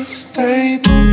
unstable